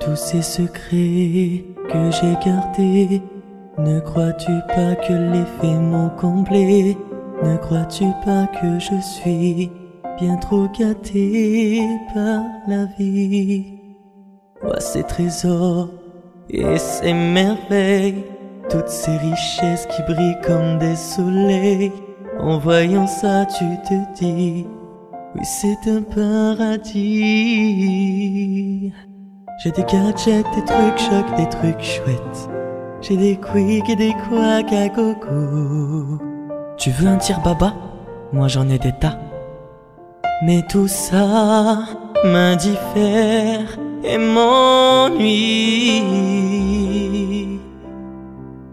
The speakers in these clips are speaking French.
Tous ces secrets que j'ai gardés, ne crois-tu pas que les faits m'ont comblé? Ne crois-tu pas que je suis bien trop gâté par la vie? Vois ces trésors et ces merveilles, toutes ces richesses qui brillent comme des soleils. En voyant ça, tu te dis, oui, c'est un paradis. J'ai des gadgets, des trucs chocs, des trucs chouettes. J'ai des quicks et des quacks à gogo. Tu veux un tir baba? Moi j'en ai des tas. Mais tout ça m'indiffère et m'ennuie.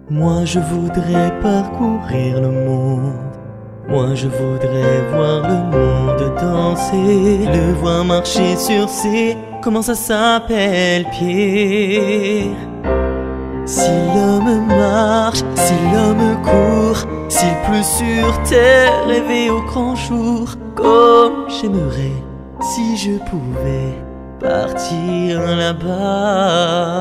Moi je voudrais parcourir le monde. Moi je voudrais voir le monde danser, le voir marcher sur ses comment ça s'appelle, pied. Si l'homme marche, si l'homme court, s'il pleut sur terre, rêver au grand jour, comme j'aimerais si je pouvais partir là-bas.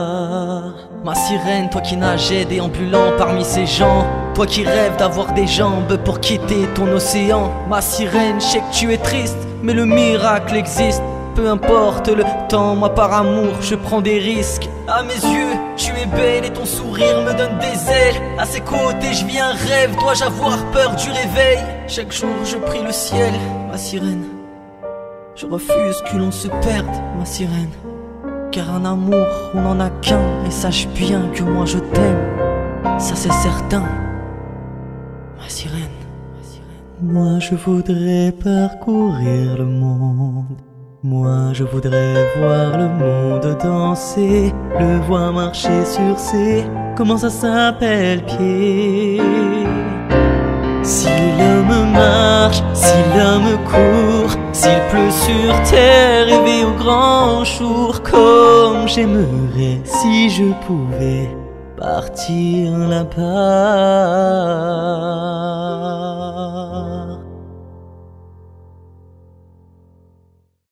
Ma sirène, toi qui nageais déambulant parmi ces gens, toi qui rêves d'avoir des jambes pour quitter ton océan. Ma sirène, je sais que tu es triste, mais le miracle existe. Peu importe le temps, moi par amour je prends des risques. À mes yeux, tu es belle et ton sourire me donne des ailes. À ses côtés je vis un rêve, dois-je avoir peur du réveil? Chaque jour je prie le ciel, ma sirène. Je refuse que l'on se perde, ma sirène Car un amour, on n'en a qu'un Et sache bien que moi je t'aime. Ça c'est certain. Ma sirène. Moi je voudrais parcourir le monde. Moi je voudrais voir le monde danser, le voir marcher sur ses, comment ça s'appelle, pieds. Si si l'homme court, s'il pleut sur terre, rêver au grand jour, comme j'aimerais si je pouvais partir là-bas.